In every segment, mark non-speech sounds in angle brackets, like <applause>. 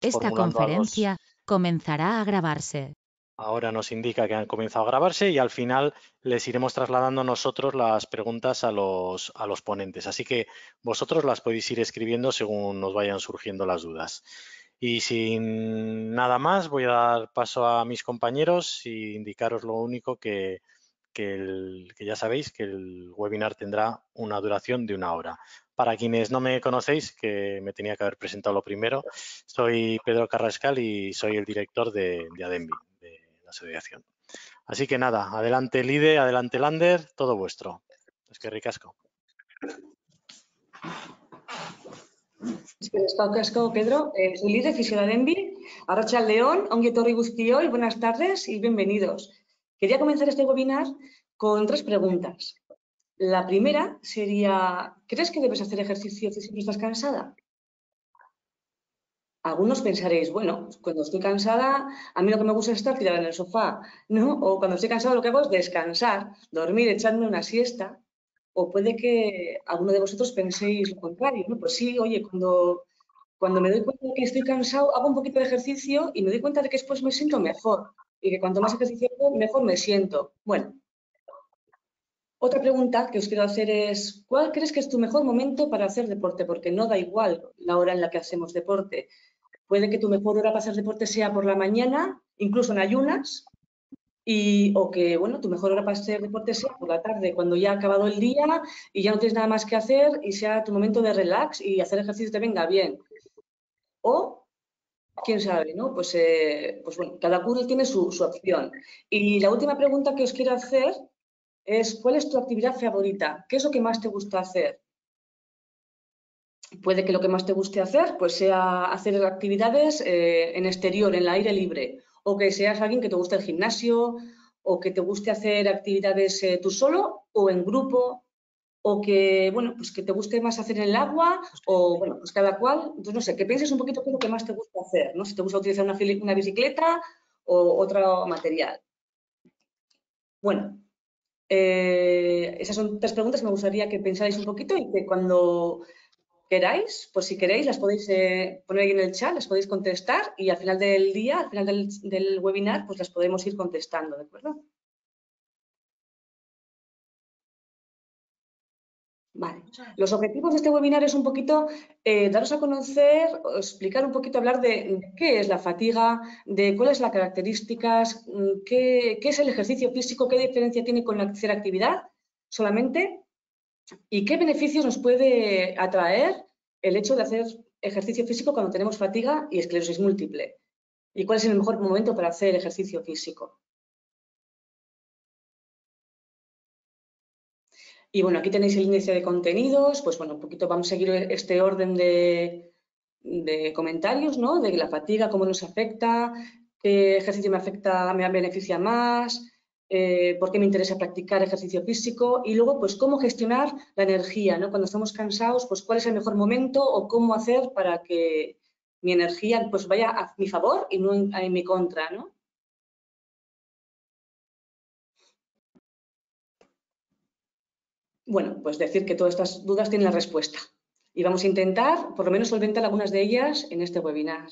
Esta conferencia comenzará a grabarse. Ahora nos indica que han comenzado a grabarse y al final les iremos trasladando nosotros las preguntas a los, a los ponentes. Así que vosotros las podéis ir escribiendo según nos vayan surgiendo las dudas. Y sin nada más, voy a dar paso a mis compañeros y indicaros lo único que, que, ya sabéis que el webinar tendrá una duración de una hora. Para quienes no me conocéis, que me tenía que haber presentado lo primero, soy Pedro Carrascal y soy el director de, de de la asociación. Así que nada, adelante Lide, adelante Lander, todo vuestro. Es que ricasco. Pedro. Eh, soy fisio de Adembi. Arracha León, Onguietorri y buenas tardes y bienvenidos. Quería comenzar este webinar con tres preguntas. La primera sería, ¿crees que debes hacer ejercicio si siempre estás cansada? Algunos pensaréis, bueno, cuando estoy cansada, a mí lo que me gusta es estar tirada en el sofá, ¿no? O cuando estoy cansada lo que hago es descansar, dormir, echarme una siesta. O puede que alguno de vosotros penséis lo contrario, ¿no? Pues sí, oye, cuando, cuando me doy cuenta de que estoy cansado, hago un poquito de ejercicio y me doy cuenta de que después me siento mejor y que cuanto más ejercicio hago, mejor me siento. Bueno, otra pregunta que os quiero hacer es, ¿cuál crees que es tu mejor momento para hacer deporte? Porque no da igual la hora en la que hacemos deporte. Puede que tu mejor hora para hacer deporte sea por la mañana, incluso en ayunas, y, o que bueno, tu mejor hora para hacer deporte sea por la tarde, cuando ya ha acabado el día y ya no tienes nada más que hacer y sea tu momento de relax y hacer ejercicio te venga bien. O quién sabe, ¿no? Pues, eh, pues bueno, cada uno tiene su, opción. Y la última pregunta que os quiero hacer es, ¿cuál es tu actividad favorita? ¿Qué es lo que más te gusta hacer? Puede que lo que más te guste hacer pues sea hacer actividades eh, en exterior, en el aire libre, o que seas alguien que te guste el gimnasio, o que te guste hacer actividades eh, tú solo o en grupo, o que, bueno, pues que te guste más hacer en el agua o, bueno, pues cada cual, entonces no sé, que pienses un poquito qué es lo que más te gusta hacer, ¿no? Si te gusta utilizar una, una bicicleta o otro material. Bueno, eh, esas son tres preguntas que me gustaría que pensáis un poquito y que cuando queráis, pues si queréis, las podéis eh, poner ahí en el chat, las podéis contestar y al final del día, al final del, del webinar, pues las podemos ir contestando, ¿de acuerdo? Vale. Los objetivos de este webinar es un poquito eh, daros a conocer, explicar un poquito, hablar de, qué es la fatiga, de cuáles son las características, mm, qué, es el ejercicio físico, qué diferencia tiene con hacer actividad solamente y qué beneficios nos puede atraer el hecho de hacer ejercicio físico cuando tenemos fatiga y esclerosis múltiple y cuál es el mejor momento para hacer ejercicio físico. Y bueno, aquí tenéis el índice de contenidos, pues bueno, un poquito vamos a seguir este orden de, comentarios, ¿no? De la fatiga, cómo nos afecta, qué ejercicio me afecta, me beneficia más, eh, por qué me interesa practicar ejercicio físico y luego, pues, cómo gestionar la energía, ¿no? Cuando estamos cansados, pues, cuál es el mejor momento o cómo hacer para que mi energía, pues, vaya a mi favor y no en mi contra, ¿no? Bueno, pues decir que todas estas dudas tienen la respuesta y vamos a intentar por lo menos solventar algunas de ellas en este webinar.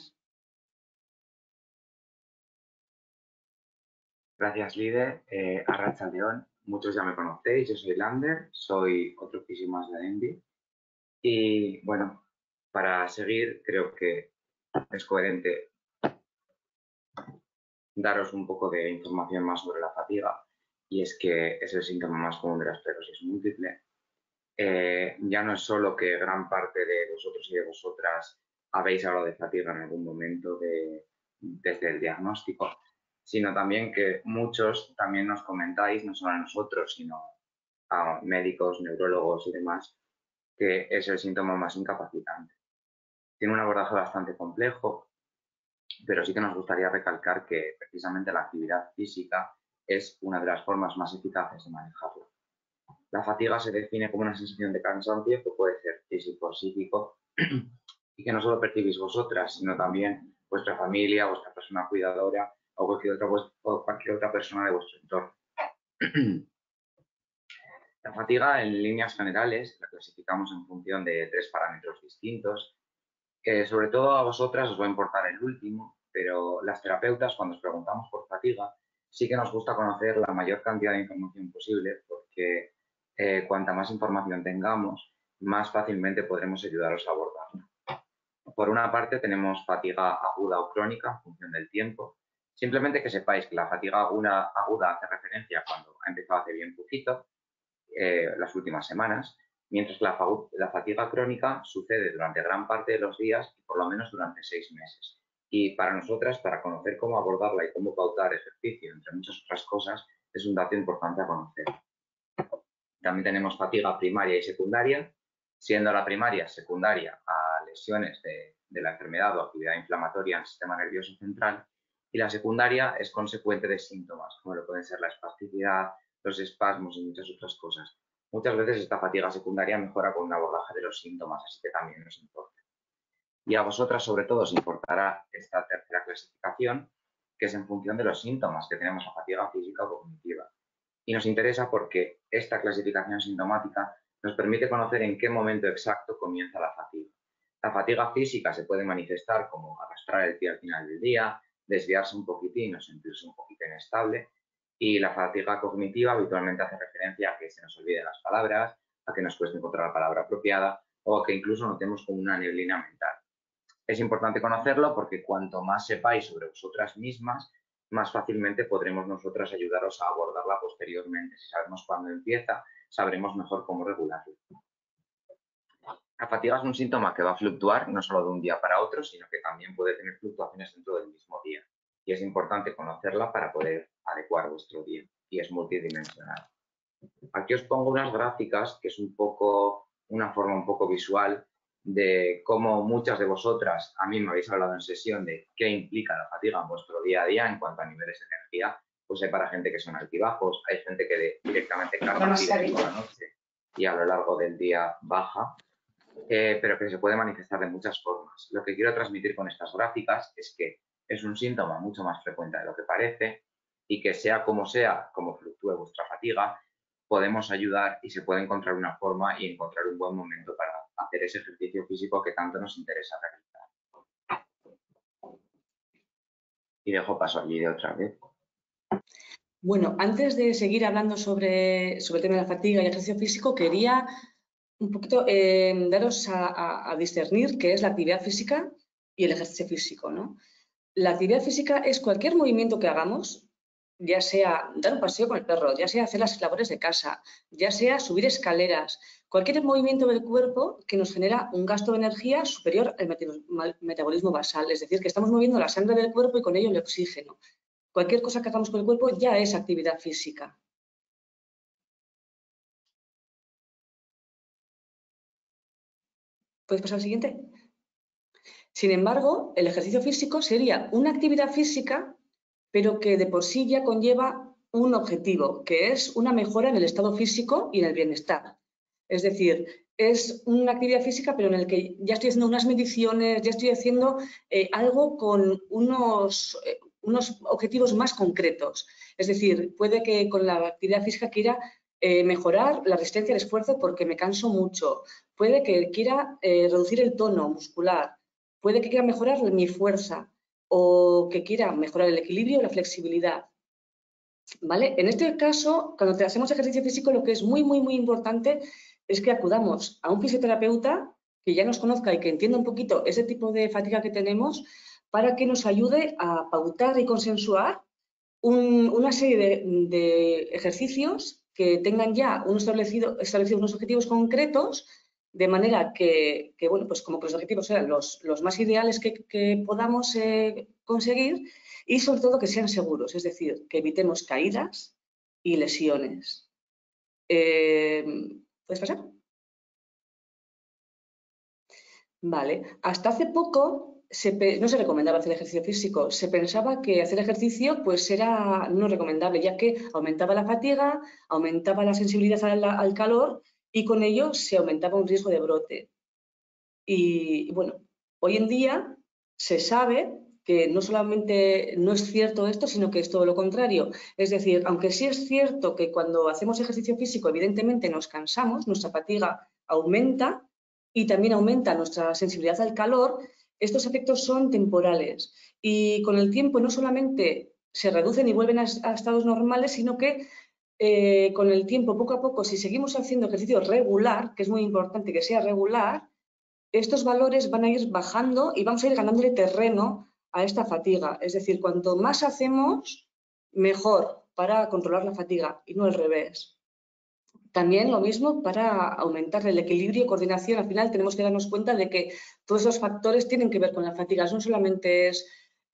Gracias, líder. Eh, Arracha León, muchos ya me conocéis, yo soy Lander, soy otro físico más de Envy. Y bueno, para seguir, creo que es coherente daros un poco de información más sobre la fatiga y es que es el síntoma más común de la esclerosis múltiple. Eh, ya no es solo que gran parte de vosotros y de vosotras habéis hablado de fatiga en algún momento desde el diagnóstico, sino también que muchos también nos comentáis, no solo a nosotros, sino a médicos, neurólogos y demás, que es el síntoma más incapacitante. Tiene un abordaje bastante complejo, pero sí que nos gustaría recalcar que precisamente la actividad física es una de las formas más eficaces de manejarlo. La fatiga se define como una sensación de cansancio que puede ser físico psíquico <clears throat> y que no solo percibís vosotras, sino también vuestra familia, vuestra persona cuidadora o cualquier otra, o cualquier otra persona de vuestro entorno. <clears throat> La fatiga, en líneas generales, la clasificamos en función de tres parámetros distintos. Eh, sobre todo a vosotras os va a importar el último, pero las terapeutas cuando os preguntamos por fatiga sí que nos gusta conocer la mayor cantidad de información posible porque eh, cuanta más información tengamos, más fácilmente podremos ayudaros a abordarla. Por una parte tenemos fatiga aguda o crónica en función del tiempo. Simplemente que sepáis que la fatiga aguda, hace referencia cuando ha empezado hace bien poquito, eh, las últimas semanas, mientras que la, la fatiga crónica sucede durante gran parte de los días y por lo menos durante seis meses. Y para nosotras, para conocer cómo abordarla y cómo pautar ejercicio, entre muchas otras cosas, es un dato importante a conocer. También tenemos fatiga primaria y secundaria, siendo la primaria secundaria a lesiones de, la enfermedad o actividad inflamatoria en el sistema nervioso central, y la secundaria es consecuente de síntomas, como lo pueden ser la espasticidad, los espasmos y muchas otras cosas. Muchas veces esta fatiga secundaria mejora con un abordaje de los síntomas, así que también nos importa. Y a vosotras, sobre todo, os importará esta tercera clasificación, que es en función de los síntomas que tenemos a fatiga física o cognitiva. Y nos interesa porque esta clasificación sintomática nos permite conocer en qué momento exacto comienza la fatiga. La fatiga física se puede manifestar como arrastrar el pie al final del día, desviarse un poquitín o sentirse un poquito inestable. Y la fatiga cognitiva habitualmente hace referencia a que se nos olviden las palabras, a que nos cueste encontrar la palabra apropiada o a que incluso notemos como una neblina mental. Es importante conocerlo porque cuanto más sepáis sobre vosotras mismas, más fácilmente podremos nosotras ayudaros a abordarla posteriormente. Si sabemos cuándo empieza, sabremos mejor cómo regularlo. La fatiga es un síntoma que va a fluctuar no solo de un día para otro, sino que también puede tener fluctuaciones dentro del mismo día. Y es importante conocerla para poder adecuar vuestro día. Y es multidimensional. Aquí os pongo unas gráficas, que es un poco una forma un poco visual de cómo muchas de vosotras, a mí me habéis hablado en sesión de qué implica la fatiga en vuestro día a día en cuanto a niveles de energía, pues hay para gente que son altibajos, hay gente que directamente carga por la noche y a lo largo del día baja, eh, pero que se puede manifestar de muchas formas. Lo que quiero transmitir con estas gráficas es que es un síntoma mucho más frecuente de lo que parece y que sea como sea, como fluctúe vuestra fatiga, podemos ayudar y se puede encontrar una forma y encontrar un buen momento para hacer ese ejercicio físico que tanto nos interesa realizar. Y dejo paso allí de otra vez. Bueno, antes de seguir hablando sobre, sobre el tema de la fatiga y el ejercicio físico, quería un poquito eh, daros a, a, discernir qué es la actividad física y el ejercicio físico. ¿no? La actividad física es cualquier movimiento que hagamos ya sea dar un paseo con el perro, ya sea hacer las labores de casa, ya sea subir escaleras, cualquier movimiento del cuerpo que nos genera un gasto de energía superior al metabolismo basal, es decir, que estamos moviendo la sangre del cuerpo y con ello el oxígeno. Cualquier cosa que hagamos con el cuerpo ya es actividad física. ¿Puedes pasar al siguiente? Sin embargo, el ejercicio físico sería una actividad física pero que de por sí ya conlleva un objetivo, que es una mejora en el estado físico y en el bienestar. Es decir, es una actividad física, pero en el que ya estoy haciendo unas mediciones, ya estoy haciendo eh, algo con unos, eh, unos objetivos más concretos. Es decir, puede que con la actividad física quiera eh, mejorar la resistencia al esfuerzo porque me canso mucho. Puede que quiera reducir el tono muscular. Puede que quiera mejorar mi fuerza o que quiera mejorar el equilibrio o la flexibilidad. ¿Vale? En este caso, cuando hacemos ejercicio físico, lo que es muy, muy, muy importante es que acudamos a un fisioterapeuta que ya nos conozca y que entienda un poquito ese tipo de fatiga que tenemos para que nos ayude a pautar y consensuar una serie de, ejercicios que tengan ya establecidos unos objetivos concretos de manera que, bueno, pues como que los objetivos sean los, más ideales que, podamos eh, conseguir y sobre todo que sean seguros, es decir, que evitemos caídas y lesiones. Eh, ¿Puedes pasar? Vale, hasta hace poco no se recomendaba hacer ejercicio físico, se pensaba que hacer ejercicio pues era no recomendable, ya que aumentaba la fatiga, aumentaba la sensibilidad al calor y con ello se aumentaba un riesgo de brote. Y, bueno, hoy en día se sabe que no solamente no es cierto esto, sino que es todo lo contrario. Es decir, aunque sí es cierto que cuando hacemos ejercicio físico, evidentemente nos cansamos, nuestra fatiga aumenta y también aumenta nuestra sensibilidad al calor, estos efectos son temporales y con el tiempo no solamente se reducen y vuelven a, estados normales, sino que eh, con el tiempo, poco a poco, si seguimos haciendo ejercicio regular, que es muy importante que sea regular, estos valores van a ir bajando y vamos a ir ganándole terreno a esta fatiga. Es decir, cuanto más hacemos, mejor para controlar la fatiga y no al revés. También lo mismo para aumentar el equilibrio y coordinación. Al final tenemos que darnos cuenta de que todos esos factores tienen que ver con la fatiga. No solamente es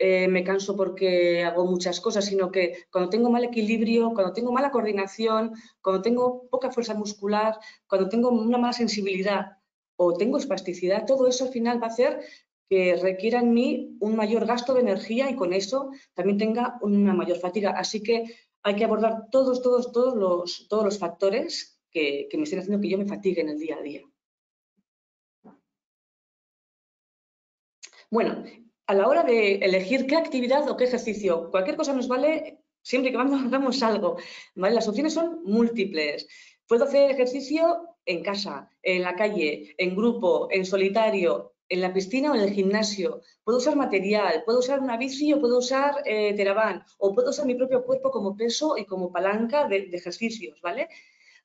eh, me canso porque hago muchas cosas, sino que cuando tengo mal equilibrio, cuando tengo mala coordinación, cuando tengo poca fuerza muscular, cuando tengo una mala sensibilidad o tengo espasticidad, todo eso al final va a hacer que requiera en mí un mayor gasto de energía y con eso también tenga una mayor fatiga. Así que hay que abordar todos, todos, todos los, todos los factores que, que me estén haciendo que yo me fatigue en el día a día. Bueno, a la hora de elegir qué actividad o qué ejercicio, cualquier cosa nos vale siempre que <laughs> hagamos algo. ¿vale? Las opciones son múltiples. Puedo hacer ejercicio en casa, en la calle, en grupo, en solitario, en la piscina o en el gimnasio. Puedo usar material, puedo usar una bici o puedo usar eh, o puedo usar mi propio cuerpo como peso y como palanca de, ejercicios, ¿vale?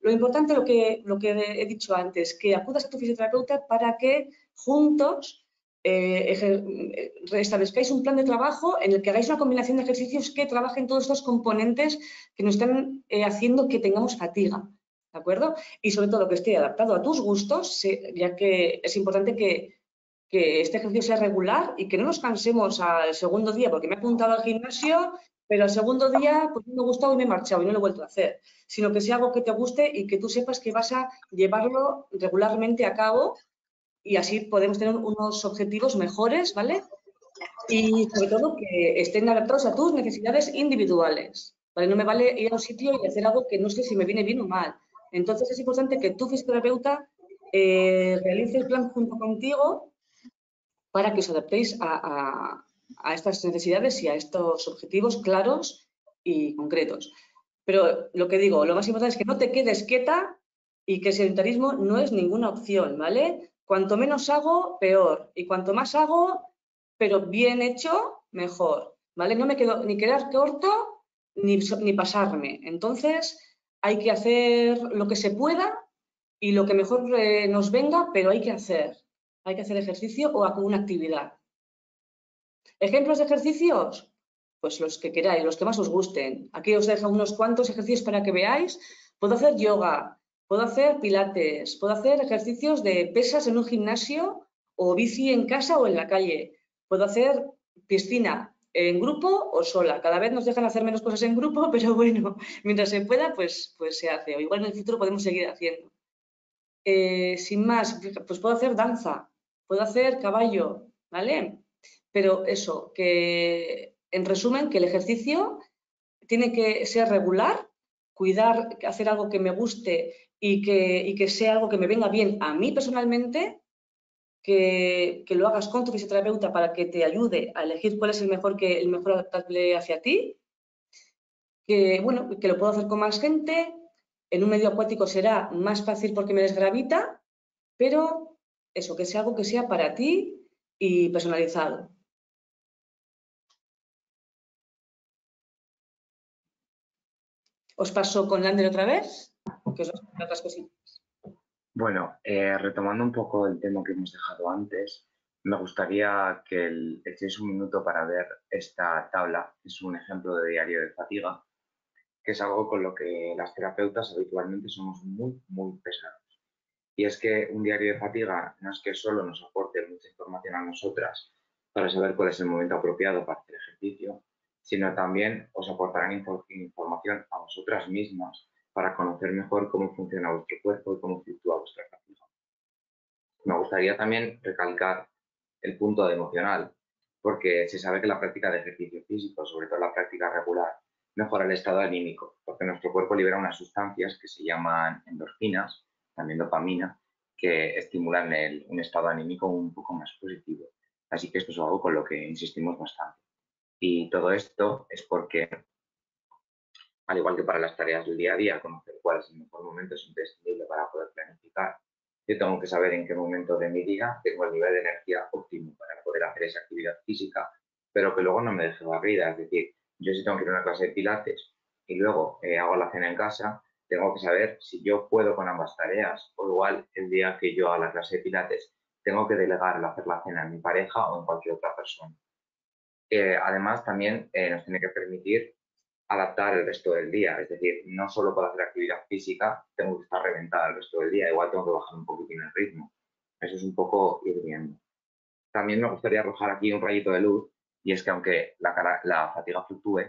Lo importante, lo que, lo que he dicho antes, que acudas a tu fisioterapeuta para que juntos eh, eh, establezcáis un plan de trabajo en el que hagáis una combinación de ejercicios que trabajen todos estos componentes que nos están eh, haciendo que tengamos fatiga, ¿de acuerdo? Y sobre todo que esté adaptado a tus gustos, ya que es importante que, este ejercicio sea regular y que no nos cansemos al segundo día, porque me he apuntado al gimnasio, pero al segundo día pues, me ha gustado y me he marchado y no lo he vuelto a hacer, sino que sea algo que te guste y que tú sepas que vas a llevarlo regularmente a cabo y así podemos tener unos objetivos mejores, ¿vale? Y sobre todo que estén adaptados a tus necesidades individuales, ¿vale? No me vale ir a un sitio y hacer algo que no sé si me viene bien o mal. Entonces es importante que tu fisioterapeuta eh, realice el plan junto contigo para que os adaptéis a, a estas necesidades y a estos objetivos claros y concretos. Pero lo que digo, lo más importante es que no te quedes quieta y que el sedentarismo no es ninguna opción, ¿vale? Cuanto menos hago, peor. Y cuanto más hago, pero bien hecho, mejor. ¿Vale? No me quedo ni quedar corto ni, ni pasarme. Entonces, hay que hacer lo que se pueda y lo que mejor eh, nos venga, pero hay que hacer. Hay que hacer ejercicio o alguna actividad. ¿Ejemplos de ejercicios? Pues los que queráis, los que más os gusten. Aquí os dejo unos cuantos ejercicios para que veáis. Puedo hacer yoga, Puedo hacer pilates, puedo hacer ejercicios de pesas en un gimnasio o bici en casa o en la calle. Puedo hacer piscina en grupo o sola. Cada vez nos dejan hacer menos cosas en grupo, <laughs> pero bueno, mientras se pueda, pues, pues se hace. O igual en el futuro podemos seguir haciendo. Eh, sin más, pues puedo hacer danza, puedo hacer caballo, ¿vale? Pero eso, que en resumen, que el ejercicio tiene que ser regular, cuidar, hacer algo que me guste y que, que sea algo que me venga bien a mí personalmente, que, lo hagas con tu fisioterapeuta para que te ayude a elegir cuál es el mejor, que, el mejor adaptable hacia ti, que, bueno, que lo puedo hacer con más gente, en un medio acuático será más fácil porque me desgravita, pero eso, que sea algo que sea para ti y personalizado. ¿Os paso con Lander otra vez? Bueno, eh, retomando un poco el tema que hemos dejado antes, me gustaría que el, echéis un minuto para ver esta tabla, que es un ejemplo de diario de fatiga, que es algo con lo que las terapeutas habitualmente somos muy, muy pesados. Y es que un diario de fatiga no es que solo nos aporte mucha información a nosotras para saber cuál es el momento apropiado para hacer ejercicio, sino también os aportarán información a vosotras mismas para conocer mejor cómo funciona vuestro cuerpo y cómo fluctúa vuestra fatiga. Me gustaría también recalcar el punto emocional, porque se sabe que la práctica de ejercicio físico, sobre todo la práctica regular, mejora el estado anímico, porque nuestro cuerpo libera unas sustancias que se llaman endorfinas, también dopamina, que estimulan un estado anímico un poco más positivo. Así que esto es algo con lo que insistimos bastante. Y todo esto es porque al igual que para las tareas del día a día, conocer cuál es el mejor momento es imprescindible para poder planificar yo tengo que saber en qué momento de mi día tengo el nivel de energía óptimo para poder hacer esa actividad física, pero que luego no me deje barrida. Es decir, yo si tengo que ir a una clase de pilates y luego eh, hago la cena en casa, tengo que saber si yo puedo con ambas tareas o igual el día que yo haga la clase de pilates tengo que delegar el hacer la cena en mi pareja o en cualquier otra persona. Además, también eh, nos tiene que permitir adaptar el resto del día. Es decir, no solo para hacer actividad física tengo que estar reventada el resto del día, igual tengo que bajar un poquitín el ritmo. Eso es un poco ir viendo. También me gustaría arrojar aquí un rayito de luz y es que aunque la, la fatiga fluctúe,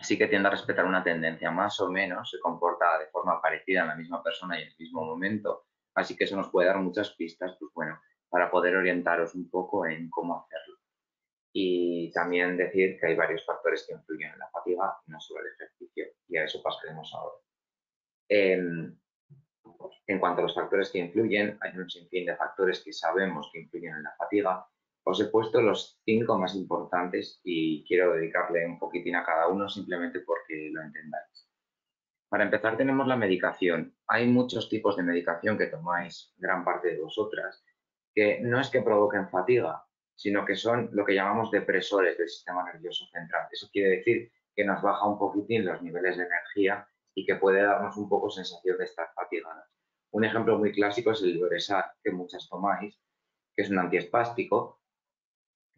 sí que tiende a respetar una tendencia, más o menos se comporta de forma parecida en la misma persona y en el mismo momento, así que eso nos puede dar muchas pistas, pues bueno, para poder orientaros un poco en cómo hacerlo. Y también decir que hay varios factores que influyen en la fatiga, no solo el ejercicio, y a eso pasaremos ahora. Em, en cuanto a los factores que influyen, hay un sinfín de factores que sabemos que influyen en la fatiga. Os he puesto los cinco más importantes y quiero dedicarle un poquitín a cada uno simplemente porque lo entendáis. Para empezar tenemos la medicación. Hay muchos tipos de medicación que tomáis, gran parte de vosotras, que no es que provoquen fatiga, sino que son lo que llamamos depresores del sistema nervioso central. Eso quiere decir que nos baja un poquitín los niveles de energía y que puede darnos un poco sensación de estar fatigadas. Un ejemplo muy clásico es el Loresal, que muchas tomáis, que es un antiespástico,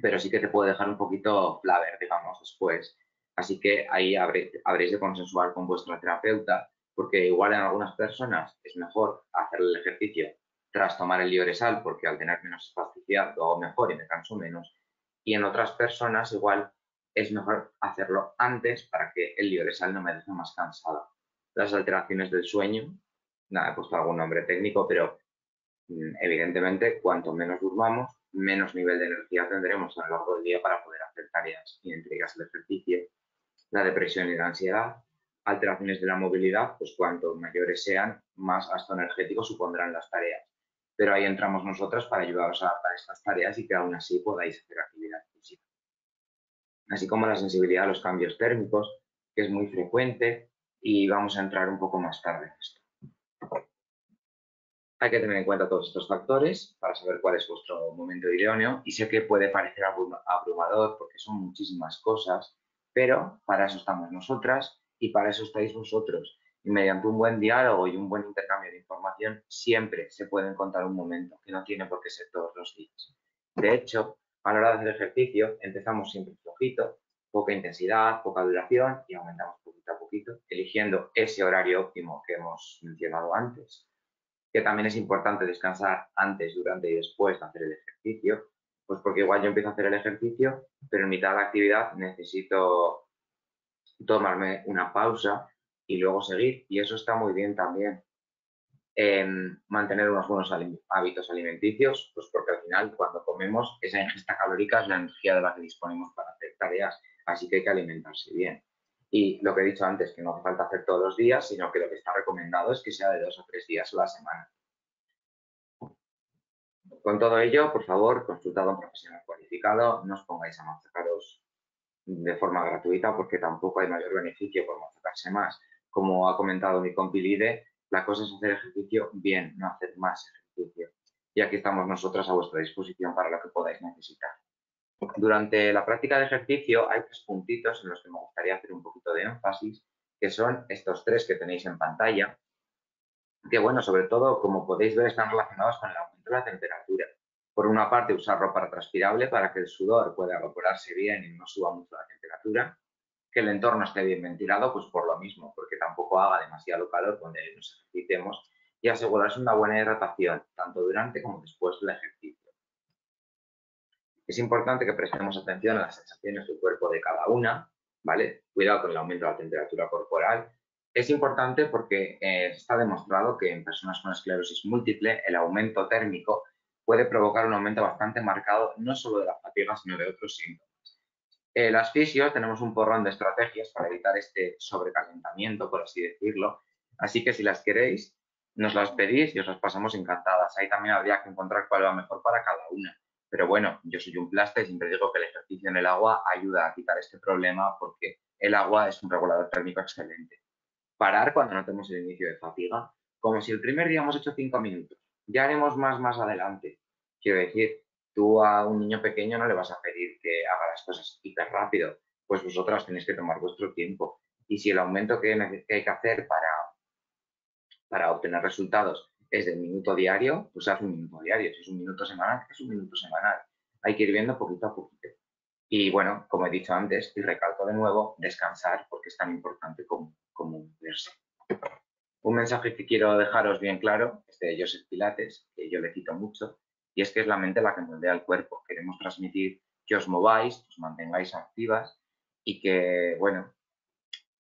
pero sí que te puede dejar un poquito flaver, digamos, después. Así que ahí habréis de consensuar con vuestra terapeuta, porque igual en algunas personas es mejor hacer el ejercicio tras tomar el Lioresal, porque al tener menos espasticidad lo hago mejor y me canso menos. Y en otras personas igual es mejor hacerlo antes para que el Lioresal no me deje más cansada. Las alteraciones del sueño, nada, he puesto algún nombre técnico, pero mm, evidentemente cuanto menos durmamos, menos nivel de energía tendremos a lo largo del día para poder hacer tareas y entregas al ejercicio. La depresión y la ansiedad, alteraciones de la movilidad, pues cuanto mayores sean, más gasto energético supondrán las tareas pero ahí entramos nosotras para ayudaros a adaptar estas tareas y que aún así podáis hacer actividad física. Así como la sensibilidad a los cambios térmicos, que es muy frecuente y vamos a entrar un poco más tarde en esto. Hay que tener en cuenta todos estos factores para saber cuál es vuestro momento idóneo y sé que puede parecer abrumador porque son muchísimas cosas, pero para eso estamos nosotras y para eso estáis vosotros y mediante un buen diálogo y un buen intercambio de información siempre se puede encontrar un momento que no tiene por qué ser todos los días. De hecho, a la hora de hacer ejercicio empezamos siempre flojito, poca intensidad, poca duración y aumentamos poquito a poquito, eligiendo ese horario óptimo que hemos mencionado antes. Que también es importante descansar antes, durante y después de hacer el ejercicio, pues porque igual yo empiezo a hacer el ejercicio, pero en mitad de la actividad necesito tomarme una pausa y luego seguir. Y eso está muy bien también. en mantener unos buenos hábitos alimenticios, pues porque al final cuando comemos esa ingesta calórica es la energía de la que disponemos para hacer tareas, así que hay que alimentarse bien. Y lo que he dicho antes, que no hace falta hacer todos los días, sino que lo que está recomendado es que sea de dos o tres días a la semana. Con todo ello, por favor, consultad a un profesional cualificado, no os pongáis a machacaros de forma gratuita porque tampoco hay mayor beneficio por machacarse más como ha comentado mi compilide, la cosa es hacer ejercicio bien, no hacer más ejercicio. Y aquí estamos nosotros a vuestra disposición para lo que podáis necesitar. Durante la práctica de ejercicio hay tres puntitos en los que me gustaría hacer un poquito de énfasis, que son estos tres que tenéis en pantalla, que bueno, sobre todo, como podéis ver, están relacionados con el aumento de la temperatura. Por una parte, usar ropa transpirable para que el sudor pueda evaporarse bien y no suba mucho la temperatura que el entorno esté bien ventilado, pues por lo mismo, porque tampoco haga demasiado calor cuando nos ejercitemos y asegurarse una buena hidratación, tanto durante como después del ejercicio. Es importante que prestemos atención a las sensaciones del cuerpo de cada una, ¿vale? Cuidado con el aumento de la temperatura corporal. Es importante porque eh, está demostrado que en personas con esclerosis múltiple el aumento térmico puede provocar un aumento bastante marcado no solo de la fatiga, sino de otros síntomas eh, las fisios tenemos un porrón de estrategias para evitar este sobrecalentamiento, por así decirlo. Así que si las queréis, nos las pedís y os las pasamos encantadas. Ahí también habría que encontrar cuál va mejor para cada una. Pero bueno, yo soy un plaste y siempre digo que el ejercicio en el agua ayuda a quitar este problema porque el agua es un regulador térmico excelente. Parar cuando notemos el inicio de fatiga, como si el primer día hemos hecho cinco minutos. Ya haremos más más adelante. Quiero decir, tú a un niño pequeño no le vas a pedir que haga las cosas hiper rápido, pues vosotras tenéis que tomar vuestro tiempo. Y si el aumento que, hay que hacer para, para obtener resultados es de minuto diario, pues haz un minuto diario. Si es un minuto semanal, es un minuto semanal. Hay que ir viendo poquito a poquito. Y bueno, como he dicho antes, y recalco de nuevo, descansar porque es tan importante como, como verse. Un mensaje que quiero dejaros bien claro es de Joseph Pilates, que yo le cito mucho, y es que es la mente la que moldea el cuerpo. Queremos transmitir que os mováis, os mantengáis activas y que, bueno,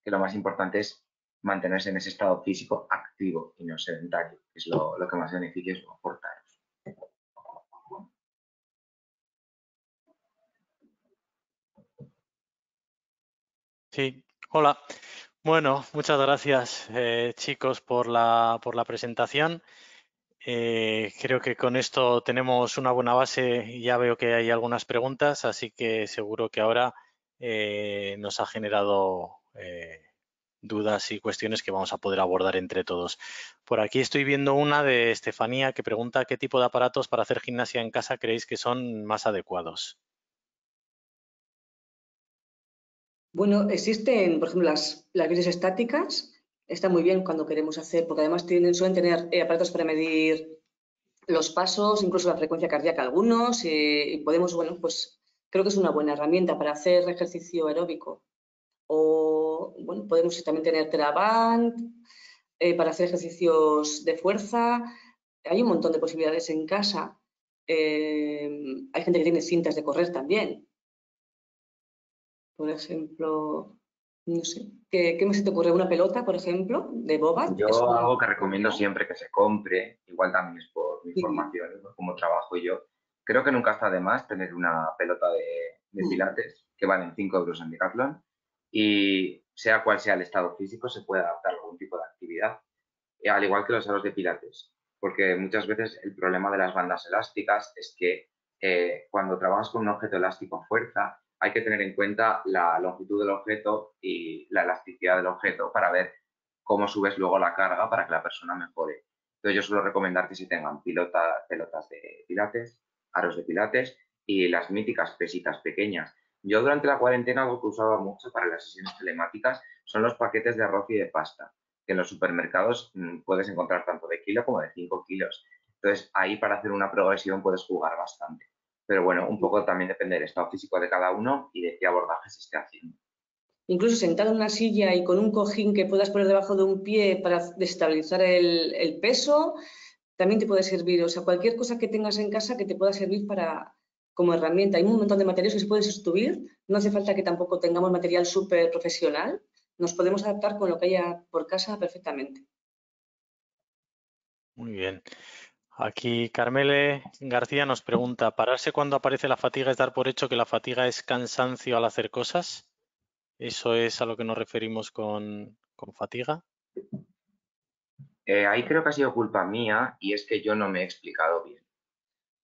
que lo más importante es mantenerse en ese estado físico activo y no sedentario, que es lo, que más beneficios aportaros. Sí, hola. Bueno, muchas gracias eh, chicos por la, por la presentación. Eh, creo que con esto tenemos una buena base ya veo que hay algunas preguntas, así que seguro que ahora eh, nos ha generado dudas y cuestiones que vamos a poder abordar entre todos. Por aquí estoy viendo una de Estefanía que pregunta qué tipo de aparatos para hacer gimnasia en casa creéis que son más adecuados. Bueno, existen, por ejemplo, las, las estáticas. Está muy bien cuando queremos hacer, porque además tienen, suelen tener eh, aparatos para medir los pasos, incluso la frecuencia cardíaca algunos, eh, y podemos, bueno, pues creo que es una buena herramienta para hacer ejercicio aeróbico. O, bueno, podemos también tener Teraband eh, para hacer ejercicios de fuerza. Hay un montón de posibilidades en casa. hay gente que tiene cintas de correr también, por ejemplo, no sé, ¿qué, qué se te ocurre? ¿Una pelota, por ejemplo, de boba? Yo algo que recomiendo siempre que se compre, igual también es por mi formación, como trabajo yo, creo que nunca está de más tener una pelota de, mm. pilates que valen 5 euros en Decathlon y sea cual sea el estado físico se puede adaptar a algún tipo de actividad, al igual que los aros de pilates, porque muchas veces el problema de las bandas elásticas es que eh, cuando trabajas con un objeto elástico a fuerza, hay que tener en cuenta la longitud del objeto y la elasticidad del objeto para ver cómo subes luego la carga para que la persona mejore. Entonces yo suelo recomendar que se tengan pilota, pelotas de pilates, aros de pilates y las míticas pesitas pequeñas. Yo durante la cuarentena algo que usaba mucho para las sesiones telemáticas son los paquetes de arroz y de pasta, que en los supermercados mm, puedes encontrar tanto de kilo como de 5 kilos. Entonces ahí para hacer una progresión puedes jugar bastante pero bueno, un poco también depende del estado físico de cada uno y de qué abordaje se esté haciendo. Incluso sentado en una silla y con un cojín que puedas poner debajo de un pie para destabilizar el, peso, también te puede servir. O sea, cualquier cosa que tengas en casa que te pueda servir para, como herramienta. Hay un montón de materiales que se pueden sustituir. No hace falta que tampoco tengamos material súper profesional. Nos podemos adaptar con lo que haya por casa perfectamente. Muy bien. Aquí Carmele García nos pregunta, ¿pararse cuando aparece la fatiga es dar por hecho que la fatiga es cansancio al hacer cosas? ¿Eso es a lo que nos referimos con, fatiga? Eh, ahí creo que ha sido culpa mía y es que yo no me he explicado bien.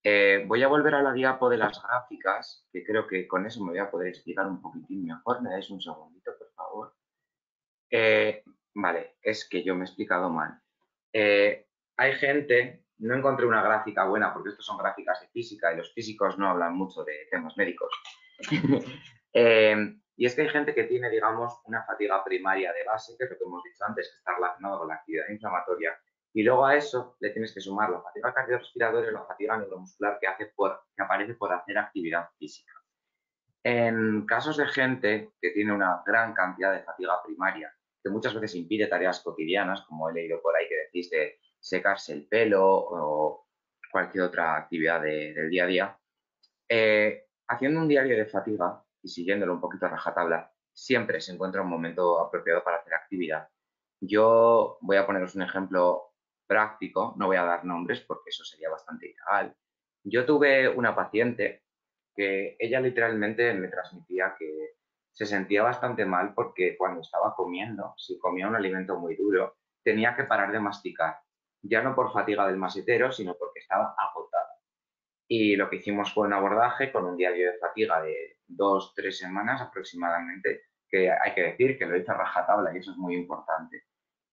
Eh, voy a volver a la diapo de las gráficas, que creo que con eso me voy a poder explicar un poquitín mejor. ¿Me dais un segundito, por favor? Eh, vale, es que yo me he explicado mal. hay gente no encontré una gráfica buena porque estos son gráficas de física y los físicos no hablan mucho de temas médicos. <laughs> Em, y es que hay gente que tiene, digamos, una fatiga primaria de base, que es lo que hemos dicho antes, que está relacionado con la actividad inflamatoria. Y luego a eso le tienes que sumar la fatiga cardiorrespiratoria y la fatiga neuromuscular que, hace por, que aparece por hacer actividad física. En casos de gente que tiene una gran cantidad de fatiga primaria, que muchas veces impide tareas cotidianas, como he leído por ahí que decís de secarse el pelo o cualquier otra actividad del día a día, eh, haciendo un diario de fatiga y siguiéndolo un poquito a rajatabla, siempre se encuentra un momento apropiado para hacer actividad. Yo voy a poneros un ejemplo práctico, no voy a dar nombres porque eso sería bastante ilegal. Yo tuve una paciente que ella literalmente me transmitía que se sentía bastante mal porque cuando estaba comiendo, si comía un alimento muy duro, tenía que parar de masticar ya no por fatiga del masetero, sino porque estaba agotada. Y lo que hicimos fue un abordaje con un diario de fatiga de dos, tres semanas aproximadamente, que hay que decir que lo hizo a rajatabla y eso es muy importante.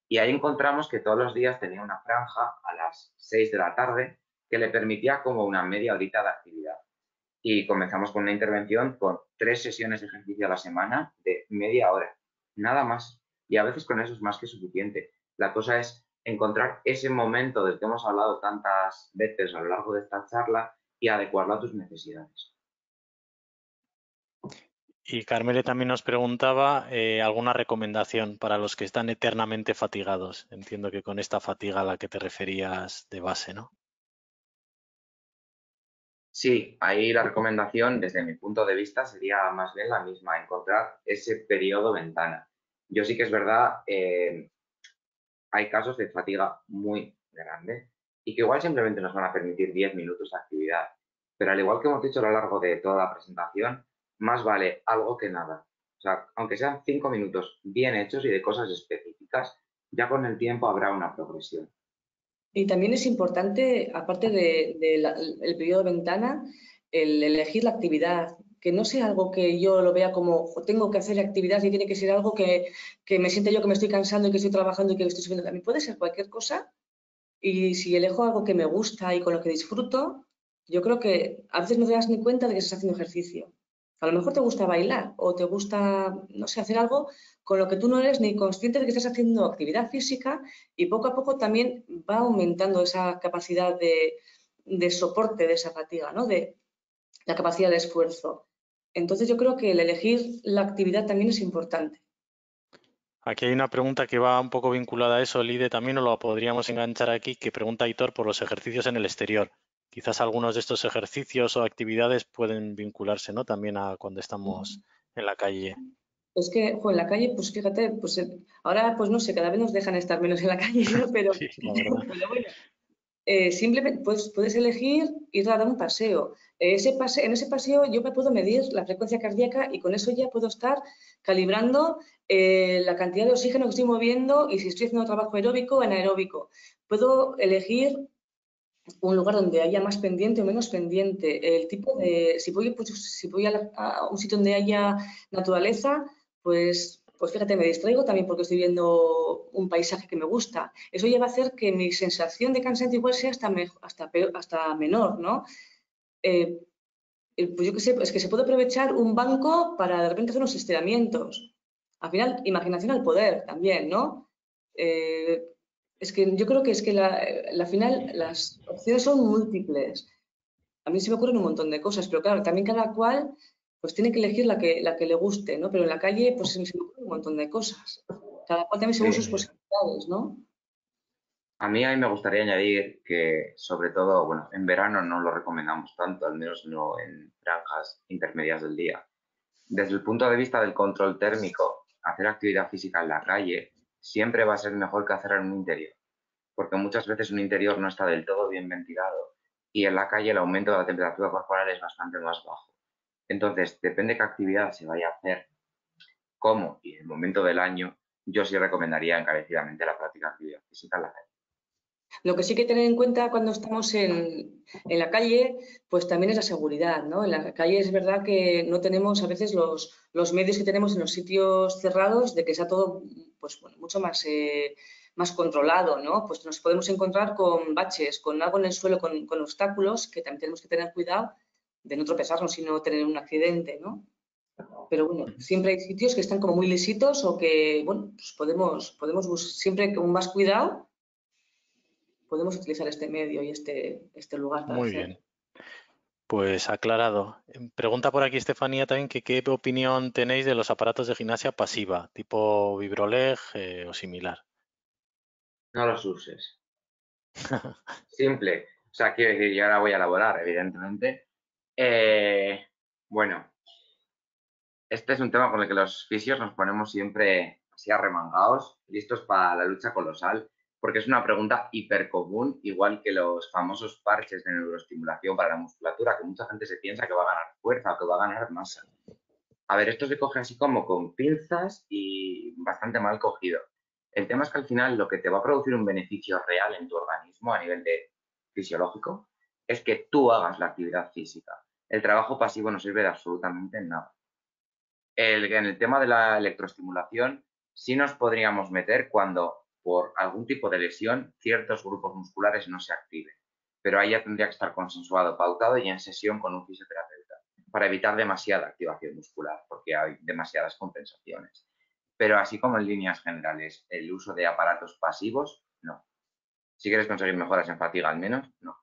Y ahí encontramos que todos los días tenía una franja a las 6 de la tarde que le permitía como una media horita de actividad. Y comenzamos con una intervención con tres sesiones de ejercicio a la semana de media hora, nada más. Y a veces con eso es más que suficiente. La cosa es encontrar ese momento del que hemos hablado tantas veces a lo largo de esta charla y adecuarlo a tus necesidades. Y Carmele también nos preguntaba eh, alguna recomendación para los que están eternamente fatigados. Entiendo que con esta fatiga a la que te referías de base, ¿no? Sí, ahí la recomendación desde mi punto de vista sería más bien la misma, encontrar ese periodo ventana. Yo sí que es verdad, eh, hay casos de fatiga muy grande y que igual simplemente nos van a permitir 10 minutos de actividad. Pero al igual que hemos dicho a lo largo de toda la presentación, más vale algo que nada. O sea, aunque sean cinco minutos bien hechos y de cosas específicas, ya con el tiempo habrá una progresión. Y también es importante, aparte del de, periodo de ventana, el elegir la actividad, que no sea algo que yo lo vea como tengo que hacer actividad y tiene que ser algo que, que me siente yo que me estoy cansando y que estoy trabajando y que estoy subiendo. También puede ser cualquier cosa y si elijo algo que me gusta y con lo que disfruto, yo creo que a veces no te das ni cuenta de que estás haciendo ejercicio. A lo mejor te gusta bailar o te gusta, no sé, hacer algo con lo que tú no eres ni consciente de que estás haciendo actividad física y poco a poco también va aumentando esa capacidad de, soporte de esa fatiga, ¿no? De la capacidad de esfuerzo. Entonces yo creo que el elegir la actividad también es importante. Aquí hay una pregunta que va un poco vinculada a eso, Lide, también nos lo podríamos enganchar aquí, que pregunta Hitor por los ejercicios en el exterior quizás algunos de estos ejercicios o actividades pueden vincularse ¿no? también a cuando estamos en la calle. Es que en la calle, pues fíjate, pues eh, ahora pues no sé, cada vez nos dejan estar menos en la calle, <laughs> <laughs> pero, bueno, eh, simplemente pues, puedes elegir ir a dar un paseo. Ese pase, en ese paseo yo me puedo medir la frecuencia cardíaca y con eso ya puedo estar calibrando eh, la cantidad de oxígeno que estoy moviendo y si estoy haciendo trabajo aeróbico o anaeróbico. Puedo elegir un lugar donde haya más pendiente o menos pendiente, el tipo de, si voy, pues, si voy a, un sitio donde haya naturaleza, pues, pues fíjate, me distraigo también porque estoy viendo un paisaje que me gusta. Eso ya va a hacer que mi sensación de cansancio igual sea hasta, hasta, hasta menor, ¿no? Eh, pues yo qué sé, es que se puede aprovechar un banco para de repente hacer unos estiramientos. Al final, imaginación al poder también, ¿no? Eh, es que yo creo que es que la, final las opciones son múltiples. A mí se me ocurren un montón de cosas, pero claro, también cada cual pues tiene que elegir la que, la que le guste, ¿no? Pero en la calle pues se me ocurren un montón de cosas. Cada cual también según sus posibilidades, ¿no? A mí ahí me gustaría añadir que, sobre todo, bueno, en verano no lo recomendamos tanto, al menos no en franjas intermedias del día. Desde el punto de vista del control térmico, hacer actividad física en la calle siempre va a ser mejor que hacer en un interior, porque muchas veces un interior no está del todo bien ventilado y en la calle el aumento de la temperatura corporal es bastante más bajo. Entonces, depende qué actividad se vaya a hacer, cómo y el momento del año, yo sí recomendaría encarecidamente la práctica de actividad física la calle. Lo que sí que tener en cuenta cuando estamos en, en, la calle, pues también es la seguridad, ¿no? En la calle es verdad que no tenemos a veces los, los medios que tenemos en los sitios cerrados de que sea todo pues, mucho más, eh, más controlado, ¿no? Pues nos podemos encontrar con baches, con algo en el suelo, con, con obstáculos, que también tenemos que tener cuidado de no tropezarnos y no tener un accidente, ¿no? Pero bueno, siempre hay sitios que están como muy lisitos o que, bueno, pues podemos, podemos siempre con más cuidado podemos utilizar este medio y este, este lugar para Muy bien. Pues aclarado. Em, pregunta por aquí Estefanía también que qué opinión tenéis de los aparatos de gimnasia pasiva, tipo Vibroleg eh, o similar. No los uses. Simple. O sea, quiero decir, yo ahora voy a elaborar, evidentemente. Eh, bueno, este es un tema con el que los fisios nos ponemos siempre así arremangados, listos para la lucha colosal porque es una pregunta hipercomún, igual que los famosos parches de neuroestimulación para la musculatura, que mucha gente se piensa que va a ganar fuerza o que va a ganar masa. A ver, esto se coge así como con pinzas y bastante mal cogido. El tema es que al final lo que te va a producir un beneficio real en tu organismo a nivel de fisiológico es que tú hagas la actividad física. El trabajo pasivo no sirve de absolutamente nada. en el tema de la electroestimulación, sí nos podríamos meter cuando por algún tipo de lesión ciertos grupos musculares no se activen. Pero ahí ya tendría que estar consensuado, pautado y en sesión con un fisioterapeuta para evitar demasiada activación muscular, porque hay demasiadas compensaciones. Pero así como en líneas generales, el uso de aparatos pasivos, no. Si quieres conseguir mejoras en fatiga al menos, no.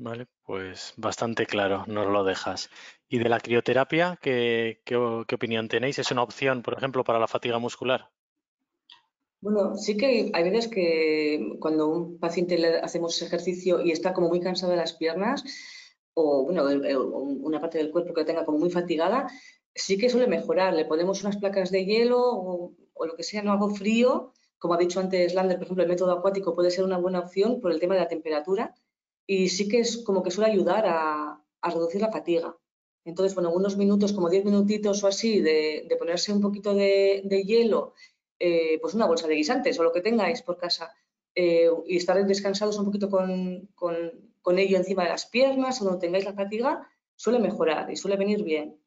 Vale, pues bastante claro, nos lo dejas. ¿Y de la crioterapia, qué, qué, opinión tenéis? ¿Es una opción, por ejemplo, para la fatiga muscular? Bueno, sí que hay veces que cuando un paciente le hacemos ejercicio y está como muy cansado de las piernas o bueno, una parte del cuerpo que tenga como muy fatigada, sí que suele mejorar. Le ponemos unas placas de hielo o, o lo que sea, no hago frío. Como ha dicho antes Lander, por ejemplo, el método acuático puede ser una buena opción por el tema de la temperatura y sí que es como que suele ayudar a, reducir la fatiga. Entonces, bueno, unos minutos, como 10 minutitos o así, de, ponerse un poquito de, hielo, eh, pues una bolsa de guisantes o lo que tengáis por casa eh, y estar descansados un poquito con, ello encima de las piernas o donde tengáis la fatiga, suele mejorar y suele venir bien.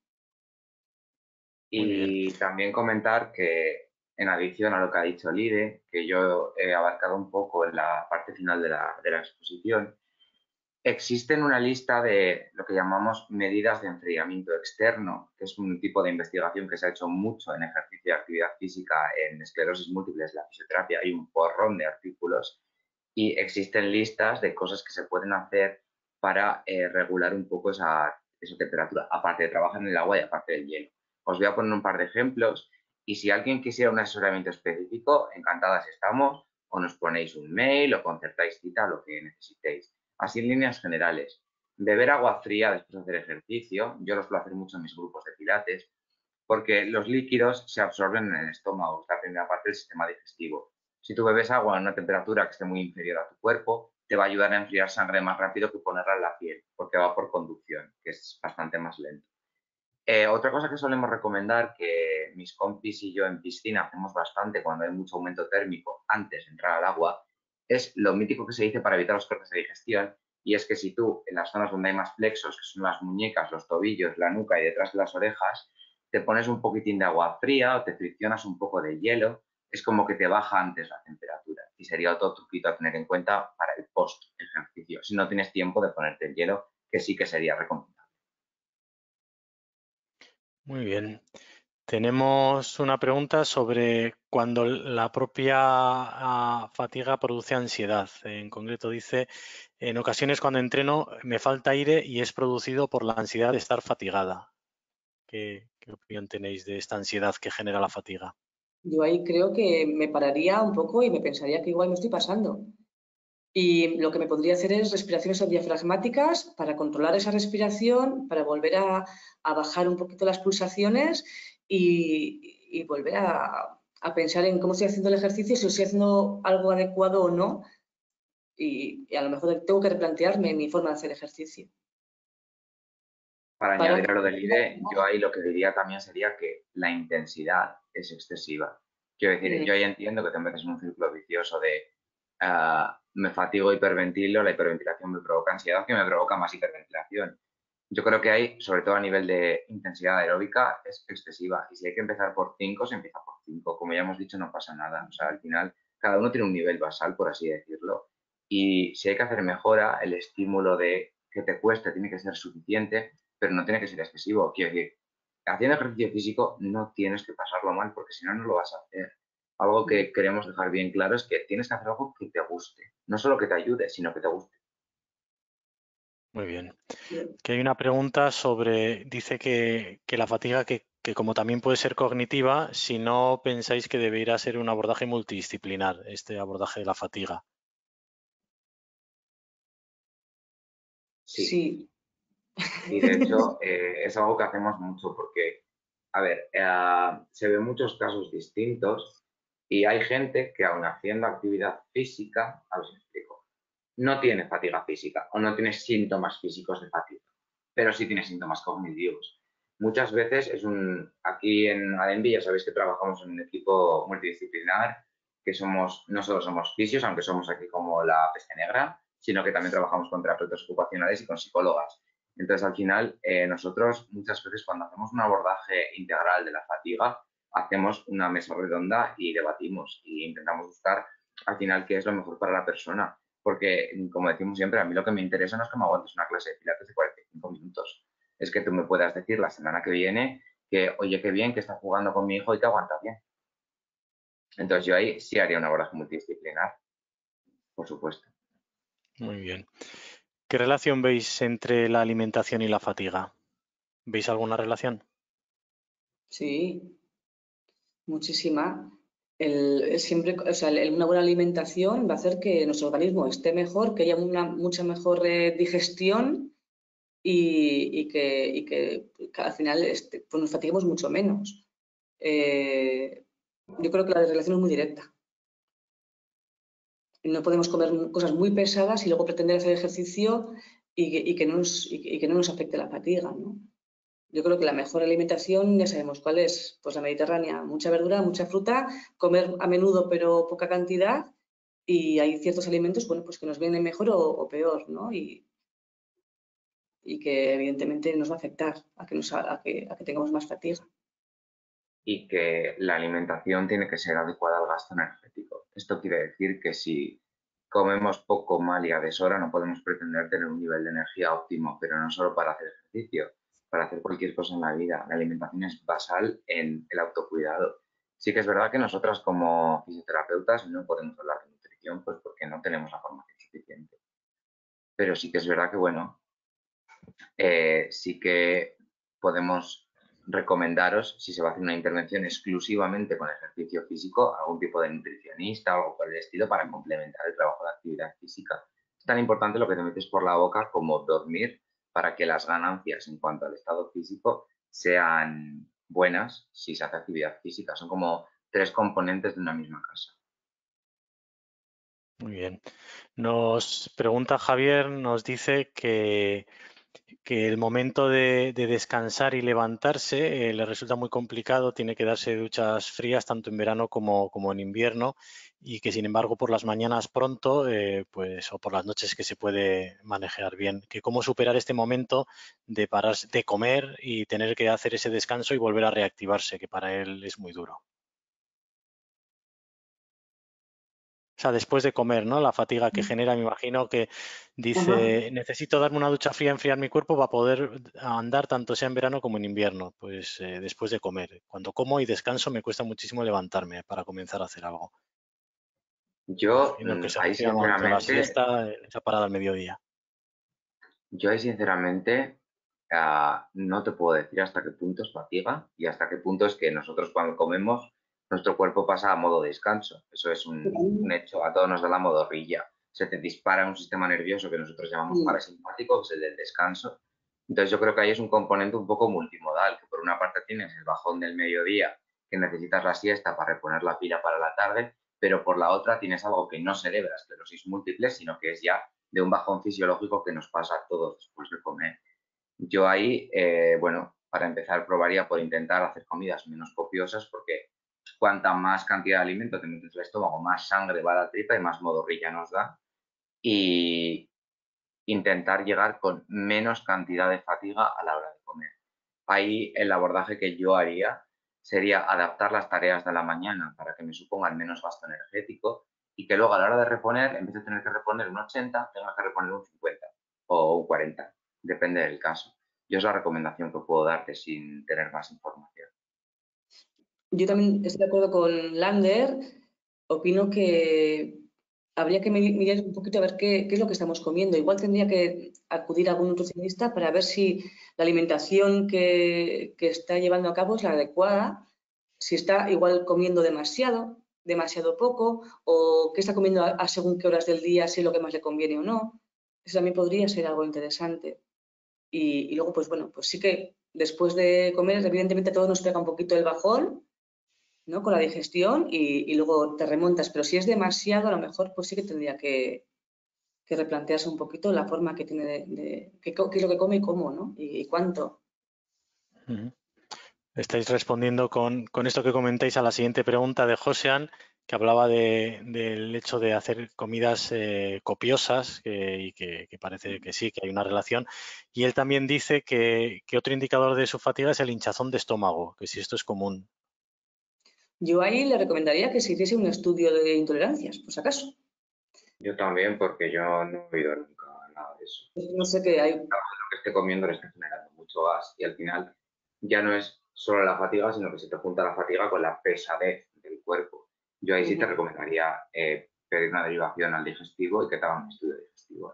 Y también comentar que en adición a lo que ha dicho Lide, que yo he abarcado un poco en la parte final de la, de la exposición, Existen una lista de lo que llamamos medidas de enfriamiento externo, que es un tipo de investigación que se ha hecho mucho en ejercicio y actividad física en esclerosis múltiples, la fisioterapia, hay un porrón de artículos y existen listas de cosas que se pueden hacer para eh, regular un poco esa, esa temperatura, aparte de trabajar en el agua y aparte del hielo. Os voy a poner un par de ejemplos y si alguien quisiera un asesoramiento específico, encantadas estamos, o nos ponéis un mail o concertáis cita, lo que necesitéis. Así en líneas generales, beber agua fría después de hacer ejercicio, yo lo suelo hacer mucho en mis grupos de pilates, porque los líquidos se absorben en el estómago, es la primera parte del sistema digestivo. Si tú bebes agua a una temperatura que esté muy inferior a tu cuerpo, te va a ayudar a enfriar sangre más rápido que ponerla en la piel, porque va por conducción, que es bastante más lento. Eh, otra cosa que solemos recomendar, que mis compis y yo en piscina hacemos bastante cuando hay mucho aumento térmico antes de entrar al agua, es lo mítico que se dice para evitar los cortes de digestión, y es que si tú en las zonas donde hay más plexos, que son las muñecas, los tobillos, la nuca y detrás de las orejas, te pones un poquitín de agua fría o te friccionas un poco de hielo, es como que te baja antes la temperatura. Y sería otro truquito a tener en cuenta para el post ejercicio, si no tienes tiempo de ponerte el hielo, que sí que sería recomendable. Muy bien. Tenemos una pregunta sobre cuando la propia ah, fatiga produce ansiedad. En concreto dice, en ocasiones cuando entreno me falta aire y es producido por la ansiedad de estar fatigada. ¿Qué, opinión tenéis de esta ansiedad que genera la fatiga? Yo ahí creo que me pararía un poco y me pensaría que igual me estoy pasando. Y lo que me podría hacer es respiraciones diafragmáticas para controlar esa respiración, para volver a, a bajar un poquito las pulsaciones y, volver a, pensar en cómo estoy haciendo el ejercicio, si estoy haciendo algo adecuado o no. Y, a lo mejor tengo que replantearme mi forma de hacer ejercicio. Para, añadir a lo del IDE, <laughs> yo ahí lo que diría también sería que la intensidad es excesiva. Quiero decir, yo ahí entiendo que te metes en un círculo vicioso de ah, me fatigo, hiperventilo, la hiperventilación me provoca ansiedad, que me provoca más hiperventilación yo creo que hay, sobre todo a nivel de intensidad aeróbica, es excesiva. Y si hay que empezar por 5, se empieza por 5. Como ya hemos dicho, no pasa nada. O sea, al final, cada uno tiene un nivel basal, por así decirlo. Y si hay que hacer mejora, el estímulo de que te cueste tiene que ser suficiente, pero no tiene que ser excesivo. Quiero decir, haciendo ejercicio físico no tienes que pasarlo mal, porque si no, no lo vas a hacer. Algo que mm. queremos dejar bien claro es que tienes que hacer algo que te guste. No solo que te ayude, sino que te guste. Muy bien. Que hay una pregunta sobre, dice que, la fatiga, que, como también puede ser cognitiva, si no pensáis que debería ser un abordaje multidisciplinar, este abordaje de la fatiga. Sí. Y de hecho eh, es algo que hacemos mucho porque, a ver, eh, se ven muchos casos distintos y hay gente que aún haciendo actividad física, a no tiene fatiga física o no tiene síntomas físicos de fatiga, pero sí tiene síntomas cognitivos. Muchas veces es un, aquí en Adenvi ya sabéis que trabajamos en un equipo multidisciplinar, que somos, no solo somos fisios, aunque somos aquí como la peste negra, sino que también trabajamos con terapeutas ocupacionales y con psicólogas. Entonces, al final, eh, nosotros muchas veces cuando hacemos un abordaje integral de la fatiga, hacemos una mesa redonda y debatimos y intentamos buscar al final qué es lo mejor para la persona. Porque, como decimos siempre, a mí lo que me interesa no es que me aguantes una clase de pilates de 45 minutos. Es que tú me puedas decir la semana que viene que, oye, qué bien que estás jugando con mi hijo y te aguanta bien. Entonces yo ahí sí haría un abordaje multidisciplinar, por supuesto. Muy bien. ¿Qué relación veis entre la alimentación y la fatiga? ¿Veis alguna relación? Sí, muchísima. Siempre, o sea, una buena alimentación va a hacer que nuestro organismo esté mejor, que haya una mucha mejor eh, digestión y, que, al final este, pues nos fatiguemos mucho menos. Eh, yo creo que la relación es muy directa. No podemos comer cosas muy pesadas y luego pretender hacer ejercicio y que, no, nos, que no nos afecte la fatiga. Yo creo que la mejor alimentación ya sabemos cuál es, pues la mediterránea, mucha verdura, mucha fruta, comer a menudo pero poca cantidad y hay ciertos alimentos bueno, pues que nos vienen mejor o, peor, ¿no? Y, y, que evidentemente nos va a afectar a que, a que tengamos más fatiga y que la alimentación tiene que ser adecuada al gasto energético. Esto quiere decir que si comemos poco, mal y a deshora, no podemos pretender tener un nivel de energía óptimo, pero no solo para hacer ejercicio, para hacer cualquier cosa en la vida. La alimentación es basal en el autocuidado. Sí que es verdad que nosotras como fisioterapeutas no podemos hablar de nutrición, pues porque no tenemos la formación suficiente. Pero sí que es verdad que, bueno, eh, sí que podemos recomendaros, si se va a hacer una intervención exclusivamente con ejercicio físico, algún tipo de nutricionista o algo por el estilo para complementar el trabajo de actividad física. Es tan importante lo que te metes por la boca como dormir para que las ganancias en cuanto al estado físico sean buenas si se hace actividad física. Son como tres componentes de una misma casa. Muy bien. Nos pregunta Javier, nos dice que que el momento de, descansar y levantarse eh, le resulta muy complicado, tiene que darse duchas frías tanto en verano como, en invierno y que sin embargo por las mañanas pronto eh, pues, o por las noches que se puede manejar bien. Que cómo superar este momento de, parar, de comer y tener que hacer ese descanso y volver a reactivarse, que para él es muy duro. Sea, después de comer, ¿no? La fatiga que mm. genera, me imagino que dice, necesito darme una ducha fría, enfriar mi cuerpo para poder andar tanto sea en verano como en invierno. Pues eh, después de comer. Cuando como y descanso me cuesta muchísimo levantarme para comenzar a hacer algo. Yo, mm, ahí sinceramente... La siesta, esa parada al mediodía. Yo ahí sinceramente ah, no te puedo decir hasta qué punto es fatiga y hasta qué punto es que nosotros cuando comemos nuestro cuerpo pasa a modo descanso. Eso es un, hecho, a todos nos da la modorrilla. Se te dispara un sistema nervioso que nosotros llamamos parasimpático, que es el del descanso. Entonces yo creo que ahí es un componente un poco multimodal, que por una parte tienes el bajón del mediodía, que necesitas la siesta para reponer la pila para la tarde, pero por la otra tienes algo que no se debe a esclerosis múltiple, sino que es ya de un bajón fisiológico que nos pasa a todos después de comer. Yo ahí, eh, bueno, para empezar probaría por intentar hacer comidas menos copiosas porque cuanta más cantidad de alimento te metes el estómago, más sangre va a la tripa y más modorrilla nos da. Y intentar llegar con menos cantidad de fatiga a la hora de comer. Ahí el abordaje que yo haría sería adaptar las tareas de la mañana para que me supongan menos gasto energético y que luego a la hora de reponer, en vez de tener que reponer un 80, tenga que reponer un 50 o un 40, depende del caso. Yo es la recomendación que puedo darte sin tener más información yo también estoy de acuerdo con Lander. Opino que habría que mirar un poquito a ver qué, es lo que estamos comiendo. Igual tendría que acudir a algún nutricionista para ver si la alimentación que, está llevando a cabo es la adecuada, si está igual comiendo demasiado, demasiado poco, o qué está comiendo a, según qué horas del día, si es lo que más le conviene o no. Eso también podría ser algo interesante. Y, y luego, pues bueno, pues sí que después de comer, evidentemente a todos nos pega un poquito el bajón, ¿no? con la digestión y, luego te remontas. Pero si es demasiado, a lo mejor pues sí que tendría que, replantearse un poquito la forma que tiene de, qué, es lo que come y cómo, ¿no? Y, cuánto. Estáis respondiendo con, esto que comentáis a la siguiente pregunta de Josean, que hablaba del hecho de hacer comidas eh, copiosas y que, parece que sí, que hay una relación. Y él también dice que, que, otro indicador de su fatiga es el hinchazón de estómago, que si esto es común. Yo ahí le recomendaría que se hiciese un estudio de intolerancias, por si acaso. Yo también, porque yo no he oído nunca nada de eso. No sé qué hay. Lo que esté comiendo le está generando mucho gas y al final ya no es solo la fatiga, sino que se te junta la fatiga con la pesadez del cuerpo. Yo ahí sí te recomendaría eh, pedir una derivación al digestivo y que te hagan un estudio digestivo.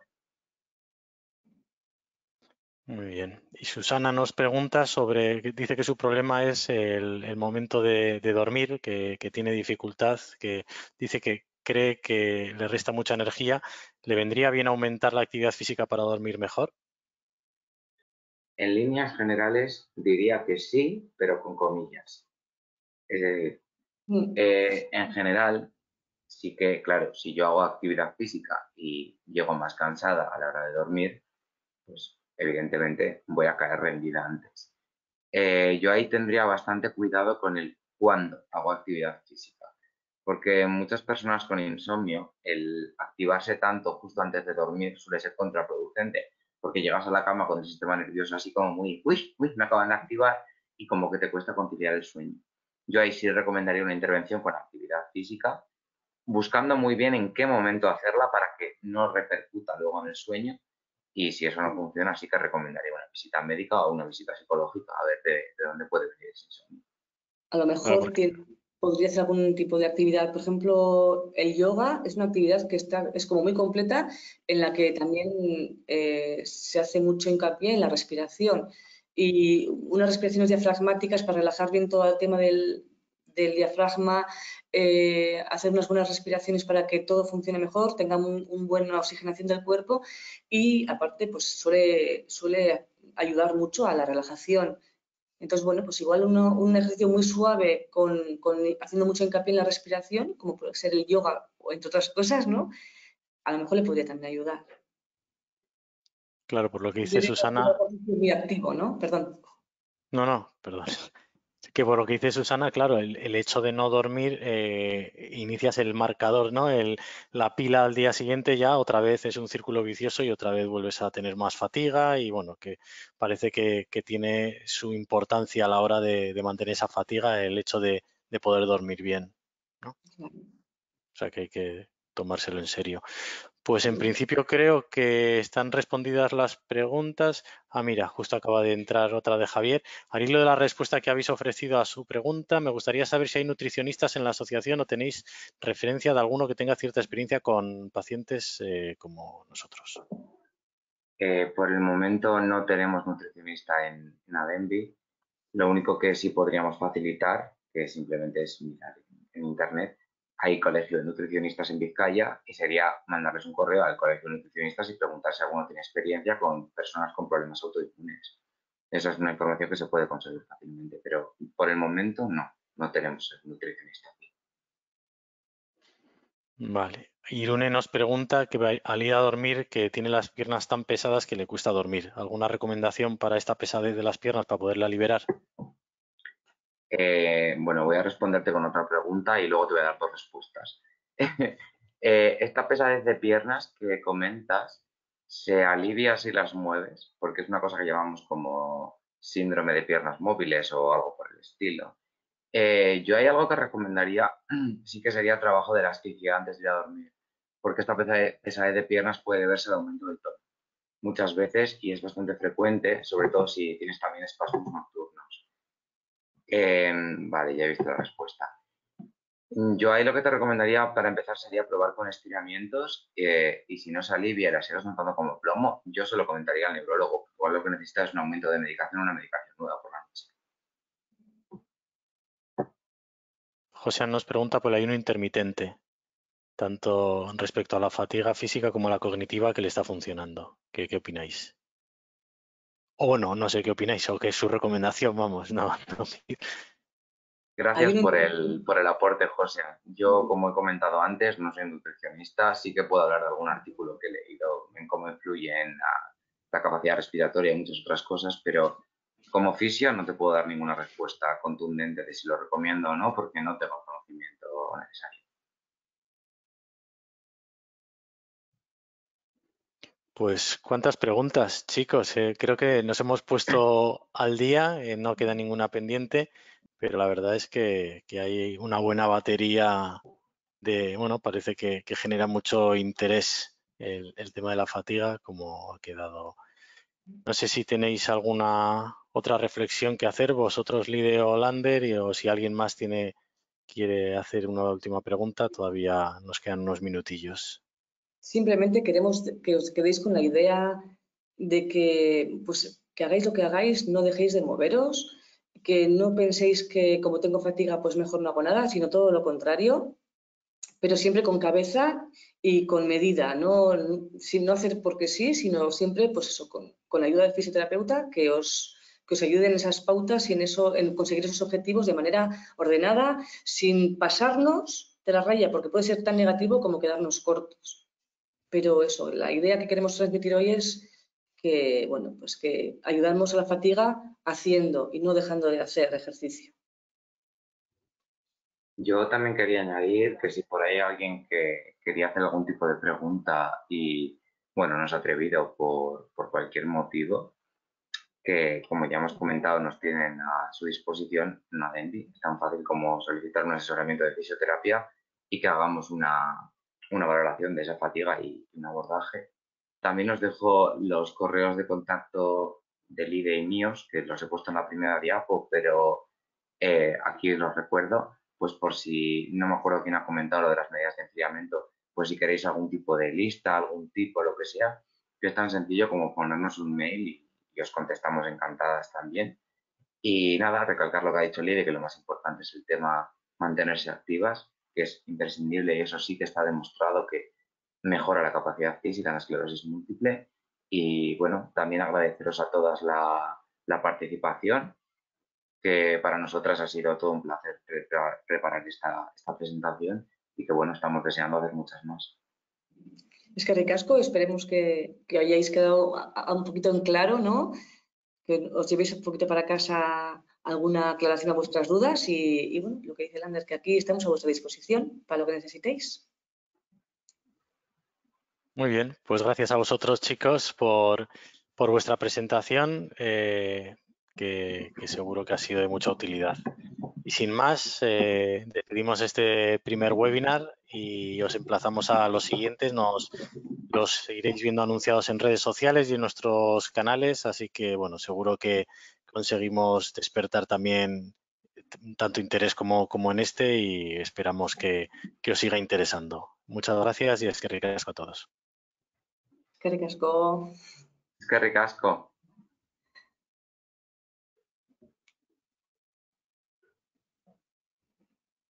Muy bien. Y Susana nos pregunta sobre, dice que su problema es el, momento de, dormir, que, tiene dificultad, que dice que cree que le resta mucha energía. ¿Le vendría bien aumentar la actividad física para dormir mejor? En líneas generales diría que sí, pero con comillas. Mm. Eh, en general, sí que, claro, si yo hago actividad física y llego más cansada a la hora de dormir, pues evidentemente voy a caer rendida antes. Eh, yo ahí tendría bastante cuidado con el cuándo hago actividad física, porque muchas personas con insomnio, el activarse tanto justo antes de dormir suele ser contraproducente, porque llegas a la cama con el sistema nervioso así como muy, uy, uy, me acaban de activar y como que te cuesta conciliar el sueño. Yo ahí sí recomendaría una intervención con actividad física, buscando muy bien en qué momento hacerla para que no repercuta luego en el sueño y si eso no funciona, sí que recomendaría una visita médica o una visita psicológica a ver de, dónde puede venir ese insomnio. A lo mejor podría ser algún tipo de actividad. Por ejemplo, el yoga es una actividad que está, es como muy completa, en la que también eh, se hace mucho hincapié en la respiración. Y unas respiraciones diafragmáticas para relajar bien todo el tema del, del diafragma, eh, hacer unas buenas respiraciones para que todo funcione mejor, tenga una un buena oxigenación del cuerpo y aparte pues suele, suele ayudar mucho a la relajación. Entonces, bueno, pues igual un ejercicio muy suave con, haciendo mucho hincapié en la respiración, como puede ser el yoga o entre otras cosas, ¿no? A lo mejor le podría también ayudar. Claro, por lo que dice Susana. Muy activo, ¿no? Perdón. No, no, perdón. Que por lo que dice Susana, claro, el, hecho de no dormir, eh, inicias el marcador, ¿no? El, la pila al día siguiente ya otra vez es un círculo vicioso y otra vez vuelves a tener más fatiga y bueno, que parece que, tiene su importancia a la hora de, mantener esa fatiga el hecho de, de poder dormir bien, ¿no? O sea que hay que tomárselo en serio. Pues en principio creo que están respondidas las preguntas. Ah, mira, justo acaba de entrar otra de Javier. Al hilo de la respuesta que habéis ofrecido a su pregunta, me gustaría saber si hay nutricionistas en la asociación o tenéis referencia de alguno que tenga cierta experiencia con pacientes eh, como nosotros. Eh, por el momento no tenemos nutricionista en, en Adembi. Lo único que sí podríamos facilitar, que simplemente es mirar en Internet, hay colegio de nutricionistas en Vizcaya y sería mandarles un correo al colegio de nutricionistas y preguntar si alguno tiene experiencia con personas con problemas autoinmunes. Esa es una información que se puede conseguir fácilmente, pero por el momento no, no tenemos nutricionista aquí. Vale. Irune nos pregunta que al ir a dormir que tiene las piernas tan pesadas que le cuesta dormir. ¿Alguna recomendación para esta pesadez de las piernas para poderla liberar? Eh, bueno, voy a responderte con otra pregunta y luego te voy a dar dos respuestas. <laughs> Eh, esta pesadez de piernas que comentas se alivia si las mueves, porque es una cosa que llamamos como síndrome de piernas móviles o algo por el estilo. Eh, yo hay algo que recomendaría, <clears throat> sí que sería el trabajo de elasticidad antes de ir a dormir, porque esta pesadez de piernas puede verse el aumento del tono muchas veces y es bastante frecuente, sobre todo si tienes también espasmos nocturnos. Em, vale, ya he visto la respuesta. Yo ahí lo que te recomendaría para empezar sería probar con estiramientos eh, y si no se alivia y la sigues notando como plomo, yo se lo comentaría al neurólogo. Igual lo que necesitas es un aumento de medicación, una medicación nueva por la noche. José nos pregunta por el ayuno intermitente, tanto respecto a la fatiga física como a la cognitiva que le está funcionando. ¿Qué, qué opináis? O bueno, no sé qué opináis o qué es su recomendación, vamos, no. <laughs> Gracias por el, por el aporte, José. Yo, como he comentado antes, no soy nutricionista, sí que puedo hablar de algún artículo que he leído en cómo influye en la, capacidad respiratoria y muchas otras cosas, pero como fisio no te puedo dar ninguna respuesta contundente de si lo recomiendo o no, porque no tengo el conocimiento necesario. Pues cuántas preguntas, chicos. Eh, creo que nos hemos puesto al día, eh, no queda ninguna pendiente. pero la verdad es que, hay una buena batería de, bueno, parece que, genera mucho interés el, tema de la fatiga, como ha quedado. No sé si tenéis alguna otra reflexión que hacer vosotros, Lide o Lander, y, o si alguien más tiene quiere hacer una última pregunta, todavía nos quedan unos minutillos. Simplemente queremos que os quedéis con la idea de que, pues, que hagáis lo que hagáis, no dejéis de moveros, que no penséis que como tengo fatiga, pues mejor no hago nada, sino todo lo contrario, pero siempre con cabeza y con medida, no, sin no hacer porque sí, sino siempre, pues eso, con, con ayuda del fisioterapeuta que os, que os en esas pautas y en, eso, en conseguir esos objetivos de manera ordenada, sin pasarnos de la raya, porque puede ser tan negativo como quedarnos cortos. Pero eso, la idea que queremos transmitir hoy es que, bueno, pues que ayudamos a la fatiga haciendo y no dejando de hacer ejercicio. Yo también quería añadir que si por ahí alguien que quería hacer algún tipo de pregunta y, bueno, no se ha atrevido por, por cualquier motivo, que, como ya hemos comentado, nos tienen a su disposición en Adendi. Es tan fácil como solicitar un asesoramiento de fisioterapia y que hagamos una, una valoración de esa fatiga y un abordaje. También os dejo los correos de contacto del IDE y míos, que los he puesto en la primera diapo, pero eh, aquí los recuerdo, pues por si no me acuerdo quién ha comentado lo de las medidas de enfriamiento, pues si queréis algún tipo de lista, algún tipo, lo que sea, que es tan sencillo como ponernos un mail y y os contestamos encantadas también. Y nada, recalcar lo que ha dicho Lidia, que lo más importante es el tema mantenerse activas, que es imprescindible y eso sí que está demostrado que mejora la capacidad física en la esclerosis múltiple. Y bueno, también agradeceros a todas la, participación, que para nosotras ha sido todo un placer preparar esta, esta presentación y que bueno, estamos deseando hacer muchas más. Es que ricasco, esperemos que, que hayáis quedado un poquito en claro, ¿no? Que os llevéis un poquito para casa alguna aclaración a vuestras dudas y, bueno, lo que dice Lander, que aquí estamos a vuestra disposición para lo que necesitéis. Muy bien, pues gracias a vosotros chicos por, por vuestra presentación, eh, que, seguro que ha sido de mucha utilidad. Y sin más, eh, despedimos este primer webinar y os emplazamos a los siguientes. Nos los seguiréis viendo anunciados en redes sociales y en nuestros canales, así que bueno, seguro que conseguimos despertar también tanto interés como, como en este y esperamos que, que, os siga interesando. Muchas gracias y es que ricasco a todos. Es que ricasco. Es que ricasco.